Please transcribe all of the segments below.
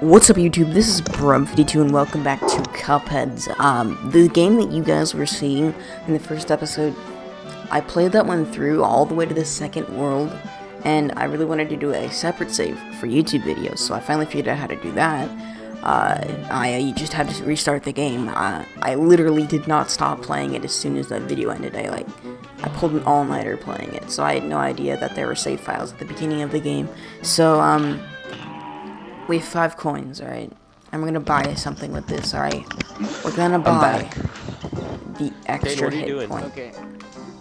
What's up YouTube, this is Brub52 and welcome back to Cupheads. Um, the game that you guys were seeing in the first episode, I played that one through all the way to the second world, and I really wanted to do a separate save for YouTube videos, so I finally figured out how to do that. Uh, I just had to restart the game. Uh, I literally did not stop playing it as soon as that video ended. I like, I pulled an all-nighter playing it, so I had no idea that there were save files at the beginning of the game. So, um, we have five coins, alright? I'm gonna buy something with this, alright? We're gonna buy the extra what hit doing? point. Okay.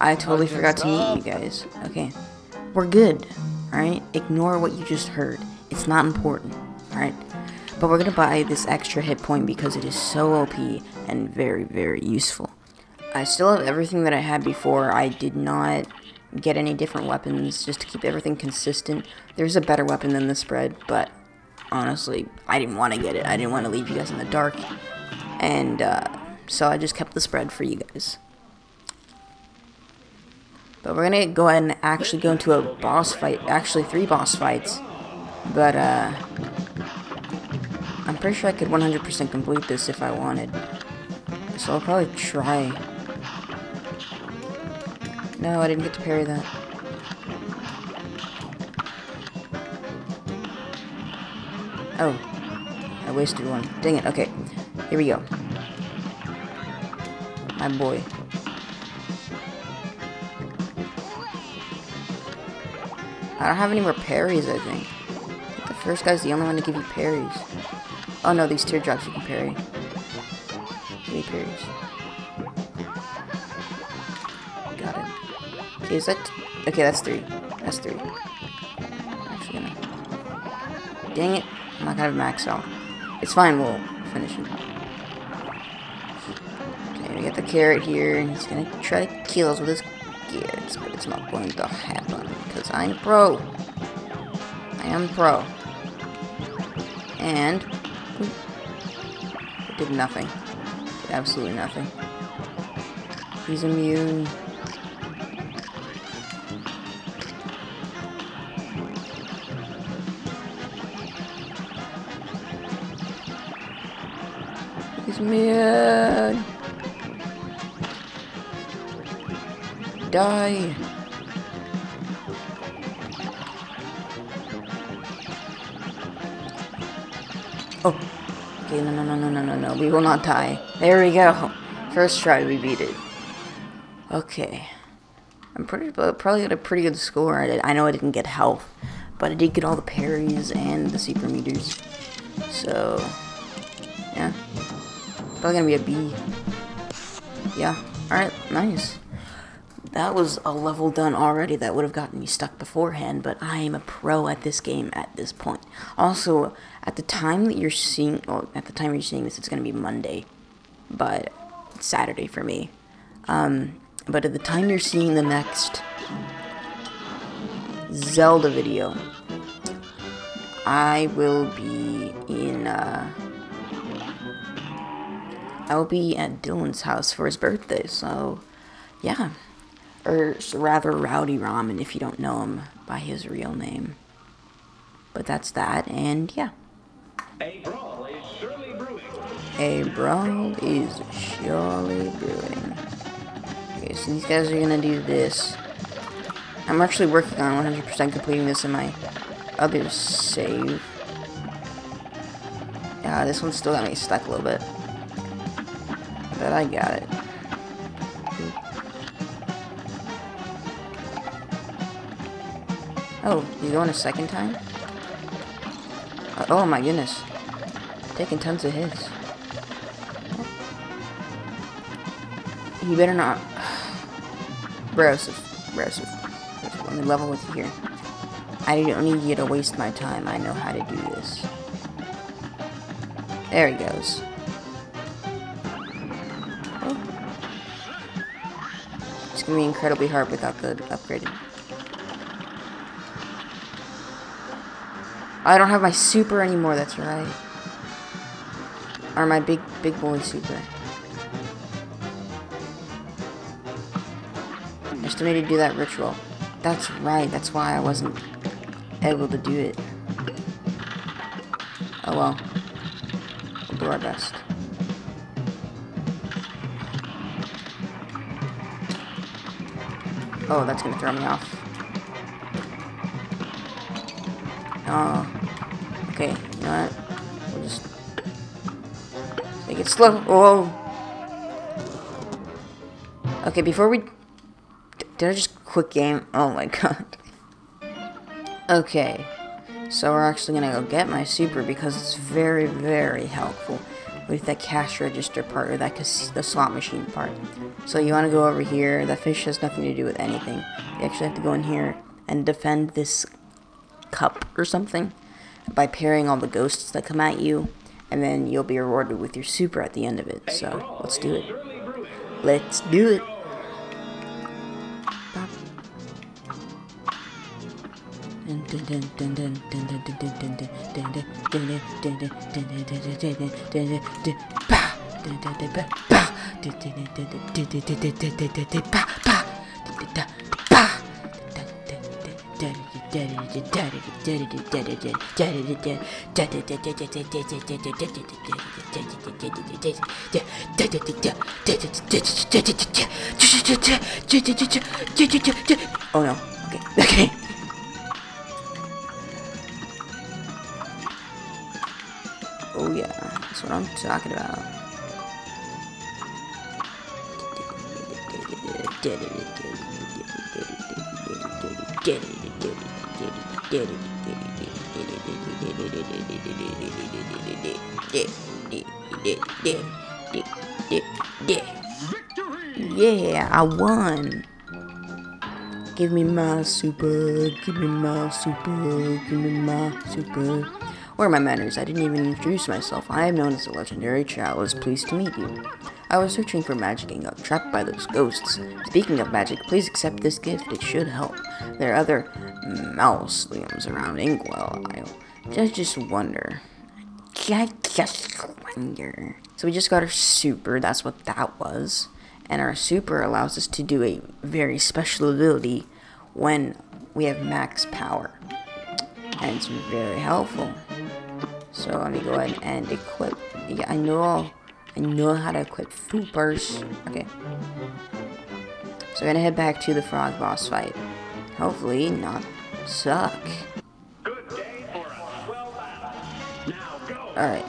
I totally forgot to meet you guys. Okay. We're good, alright? Ignore what you just heard. It's not important, alright? But we're gonna buy this extra hit point because it is so OP and very, very useful. I still have everything that I had before. I did not get any different weapons just to keep everything consistent. There's a better weapon than the spread, but honestly, I didn't want to get it. I didn't want to leave you guys in the dark. And uh, so I just kept the spread for you guys. But we're gonna go ahead and actually go into a boss fight. Actually, three boss fights. But, uh, I'm pretty sure I could 100% complete this if I wanted. So I'll probably try. No, I didn't get to parry that. Oh. I wasted one. Dang it. Okay. Here we go. My boy. I don't have any more parries, I think. I think the first guy's the only one to give you parries. Oh no, these teardrops you can parry. Three parries. Got it. Okay, is that... Okay, that's three. That's three. Actually gonna... Dang it. I'm not gonna max out. It's fine, we'll finish it. Okay, we got the carrot here, and he's gonna try to kill us with his gears, but it's not going to happen, because I'm pro. I am pro. And... it did nothing. Did absolutely nothing. He's immune. Immune. Die. Oh. Okay, no, no, no, no, no, no, no. We will not die. There we go. First try, we beat it. Okay. I'm pretty, probably got a pretty good score. I know I didn't get health, but I did get all the parries and the super meters. So, yeah. Probably gonna be a B. Yeah. Alright, nice. That was a level done already that would have gotten me stuck beforehand, but I am a pro at this game at this point. Also, at the time that you're seeing, well, at the time you're seeing this, it's gonna be Monday, but Saturday for me. Um, but at the time you're seeing the next Zelda video, I will be in, uh, I will be at Dylan's house for his birthday, so yeah. Or rather, Rowdy Ramen if you don't know him by his real name. But that's that, and yeah. A brawl is surely brewing. A brawl is surely brewing. Okay, so these guys are gonna do this. I'm actually working on 100% completing this in my other save. Yeah, this one's still got me stuck a little bit. But I got it. Oh, you going a second time? Uh, oh my goodness. Taking tons of hits. You better not. Broseph. Broseph. Let me level with you here. I don't need you to waste my time. I know how to do this. There he goes. It's gonna be incredibly hard without the upgraded. I don't have my super anymore, that's right. Or my big, big boy super. I still need to do that ritual. That's right, that's why I wasn't able to do it. Oh well. We'll do our best. Oh, that's gonna throw me off. Oh. Okay, you know what? We'll just take it slow. Whoa. Okay, before we... Did I just quick game? Oh my god. Okay. So we're actually gonna go get my super because it's very, very helpful with the cash register part or that the slot machine part. So you want to go over here. The fish has nothing to do with anything. You actually have to go in here and defend this cup or something by parrying all the ghosts that come at you, and then you'll be rewarded with your super at the end of it. So let's do it. Let's do it. Oh no. Okay. Okay. What I'm talking about. Yeah, I won. Give me my super, give me my super, give me my super. Where are my manners? I didn't even introduce myself. I am known as the legendary Chalice. Pleased to meet you. I was searching for magic and got trapped by those ghosts. Speaking of magic, please accept this gift. It should help. There are other mausoleums around Inkwell Isle. I just wonder. I just wonder. So we just got our super. That's what that was. And our super allows us to do a very special ability when we have max power. And it's very helpful. So let me go ahead and equip. Yeah, I know. I know how to equip Foopers. Okay. So I'm gonna head back to the frog boss fight. Hopefully not suck. Good day for a swell. Now go. Alright.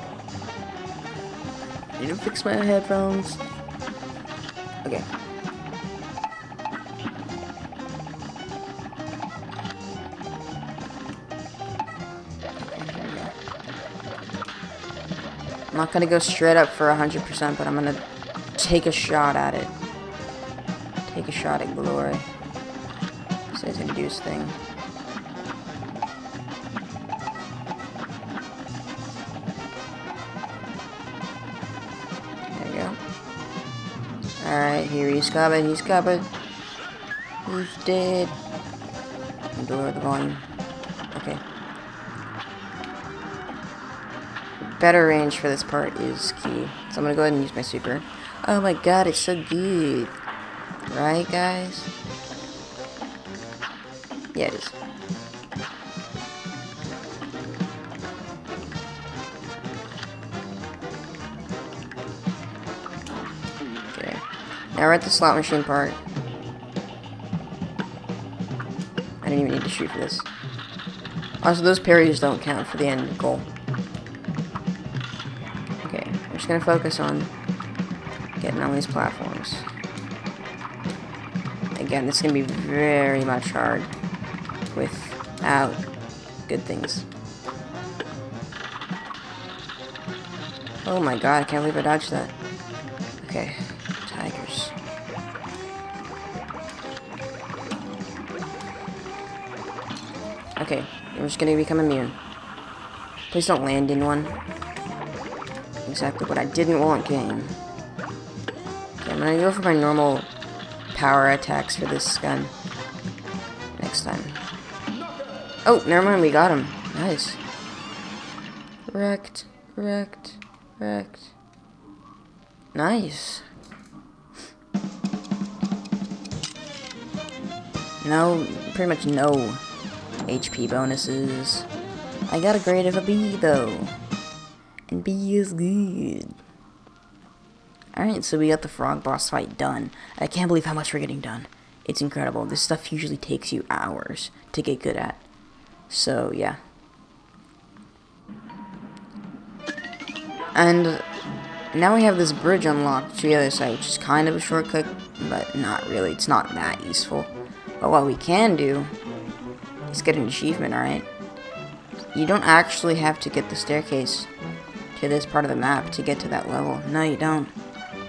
Need to fix my headphones. Okay. I'm not gonna go straight up for 100%, but I'm gonna take a shot at it. Take a shot at glory. So he's gonna do his thing. There you go. Alright, here he's coming, he's coming. He's dead. Lower the volume. Okay. Better range for this part is key. So I'm gonna go ahead and use my super. Oh my god, it's so good. Right, guys? Yeah, it is. Okay. Now we're at the slot machine part. I didn't even need to shoot for this. Also, those parries don't count for the end goal. Just gonna focus on getting on these platforms. Again, this is gonna be very much hard without good things. Oh my god, I can't believe I dodged that. Okay, tigers. Okay, I'm just gonna become immune. Please don't land in one. Exactly what I didn't want, game. Okay, I'm gonna go for my normal power attacks for this gun. Next time. Oh, never mind, we got him. Nice. Wrecked, wrecked, wrecked. Nice. No, pretty much no HP bonuses. I got a grade of a B, though. Be as good. Alright, so we got the frog boss fight done. I can't believe how much we're getting done. It's incredible. This stuff usually takes you hours to get good at. So, yeah. And now we have this bridge unlocked to the other side, which is kind of a shortcut, but not really. It's not that useful. But what we can do is get an achievement, alright? You don't actually have to get the staircase to this part of the map to get to that level. No, you don't.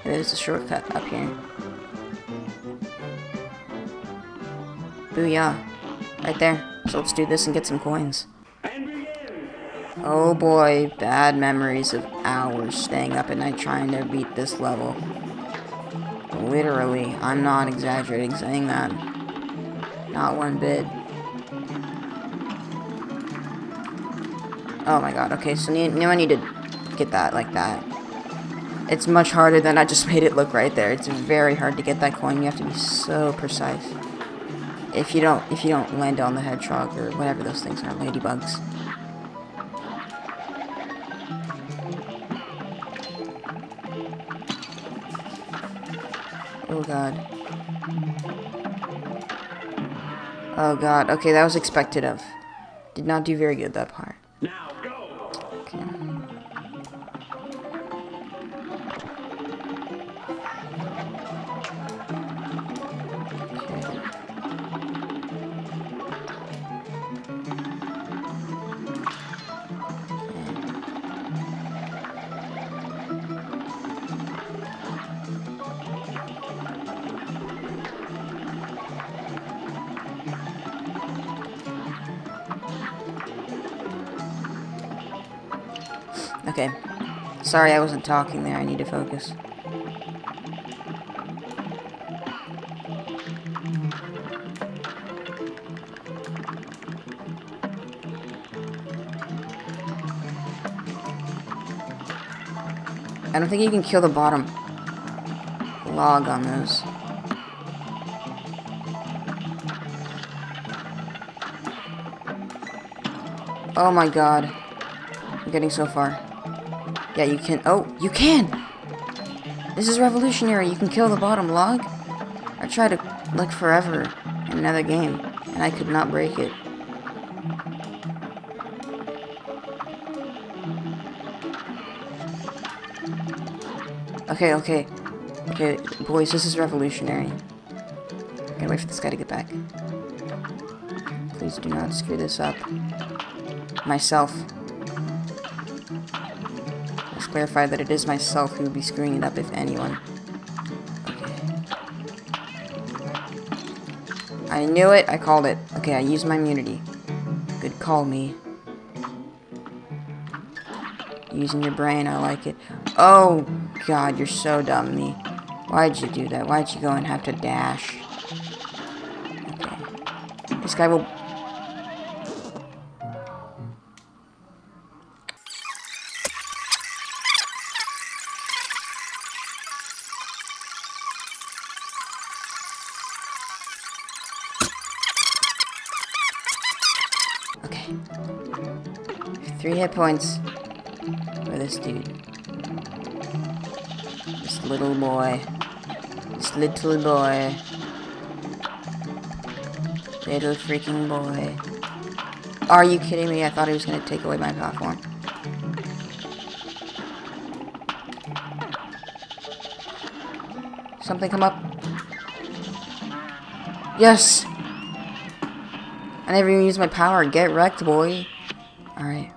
There's a shortcut up here. Booyah. Right there. So let's do this and get some coins. Oh boy, bad memories of hours staying up at night trying to beat this level. Literally, I'm not exaggerating saying that. Not one bit. Oh my god, okay, so now I need to get that like that. It's much harder than I just made it look right there. It's very hard to get that coin. You have to be so precise. If you don't, if you don't land on the hedgehog or whatever those things are, ladybugs. Oh god. Oh god. Okay, that was expected of. Did not do very good that part. Okay. Sorry I wasn't talking there. I need to focus. I don't think you can kill the bottom log on those. Oh my god. I'm getting so far. Yeah, you can. Oh, you can! This is revolutionary. You can kill the bottom log. I tried to like forever in another game, and I could not break it. Okay, okay. Okay, boys, this is revolutionary. I gotta wait for this guy to get back. Please do not screw this up. Myself. Clarify that it is myself who would be screwing it up if anyone. Okay. I knew it, I called it. Okay, I used my immunity. Good call, me. Using your brain, I like it. Oh, God, you're so dumb, me. Why'd you do that? Why'd you go and have to dash? Okay. This guy will... Okay. Three hit points for this dude. This little boy. This little boy. Little freaking boy. Are you kidding me? I thought he was going to take away my platform. Something come up. Yes! I never even used my power. Get wrecked, boy. Alright.